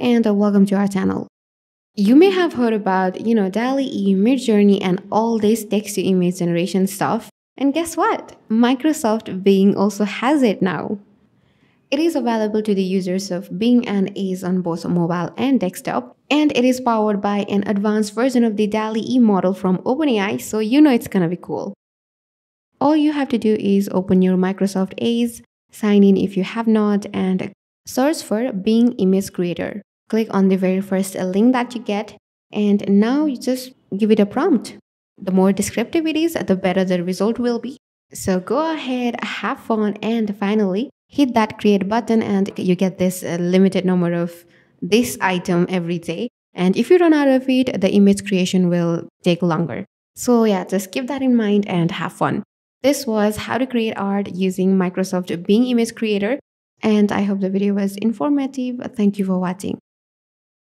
and welcome to our channel. You may have heard about, you know, DALL-E, Midjourney and all this text to image generation stuff. And guess what? Microsoft Bing also has it now. It is available to the users of Bing and Edge on both mobile and desktop, and it is powered by an advanced version of the DALL-E model from OpenAI, so you know it's gonna be cool. All you have to do is open your Microsoft Edge, sign in if you have not, and search for Bing Image Creator. Click on the very first link that you get, and now you just give it a prompt. The more descriptive it is, the better the result will be. So go ahead, have fun, and finally, hit that create button and you get this uh, limited number of this item every day. And if you run out of it, the image creation will take longer. So yeah, just keep that in mind and have fun. This was how to create art using Microsoft Bing Image Creator. And I hope the video was informative. Thank you for watching.